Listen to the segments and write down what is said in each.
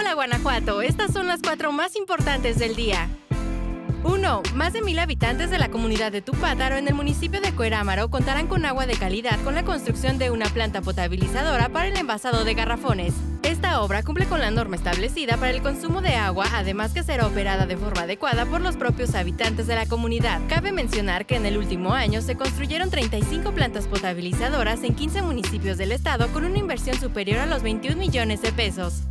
Hola Guanajuato, estas son las cuatro más importantes del día. 1. Más de mil habitantes de la comunidad de Tupátaro en el municipio de Cuerámaro contarán con agua de calidad con la construcción de una planta potabilizadora para el envasado de garrafones. Esta obra cumple con la norma establecida para el consumo de agua, además que será operada de forma adecuada por los propios habitantes de la comunidad. Cabe mencionar que en el último año se construyeron 35 plantas potabilizadoras en 15 municipios del estado con una inversión superior a los 21 millones de pesos.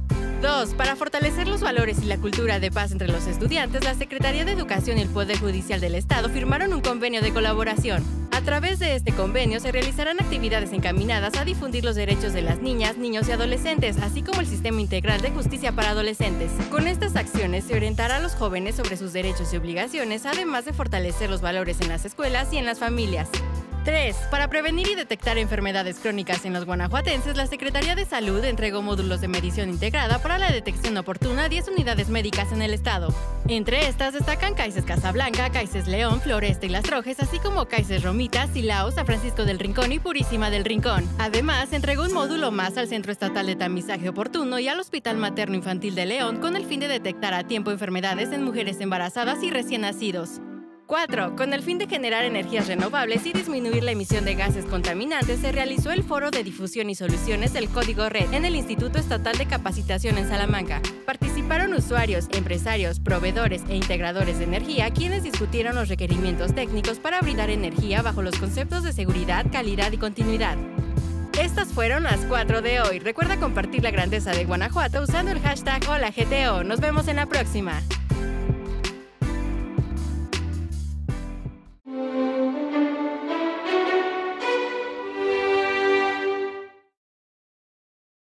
2. Para fortalecer los valores y la cultura de paz entre los estudiantes, la Secretaría de Educación y el Poder Judicial del Estado firmaron un convenio de colaboración. A través de este convenio se realizarán actividades encaminadas a difundir los derechos de las niñas, niños y adolescentes, así como el sistema integral de justicia para adolescentes. Con estas acciones se orientará a los jóvenes sobre sus derechos y obligaciones, además de fortalecer los valores en las escuelas y en las familias. 3. Para prevenir y detectar enfermedades crónicas en los guanajuatenses, la Secretaría de Salud entregó módulos de medición integrada para la detección oportuna a 10 unidades médicas en el estado. Entre estas destacan Caices Casablanca, Caices León, Floresta y Las Trojes, así como Caices Romita, Silao, San Francisco del Rincón y Purísima del Rincón. Además, entregó un módulo más al Centro Estatal de Tamizaje Oportuno y al Hospital Materno Infantil de León con el fin de detectar a tiempo enfermedades en mujeres embarazadas y recién nacidos. 4. Con el fin de generar energías renovables y disminuir la emisión de gases contaminantes, se realizó el Foro de Difusión y Soluciones del Código Red en el Instituto Estatal de Capacitación en Salamanca. Participaron usuarios, empresarios, proveedores e integradores de energía, quienes discutieron los requerimientos técnicos para brindar energía bajo los conceptos de seguridad, calidad y continuidad. Estas fueron las 4 de hoy. Recuerda compartir la grandeza de Guanajuato usando el hashtag HolaGTO. Nos vemos en la próxima.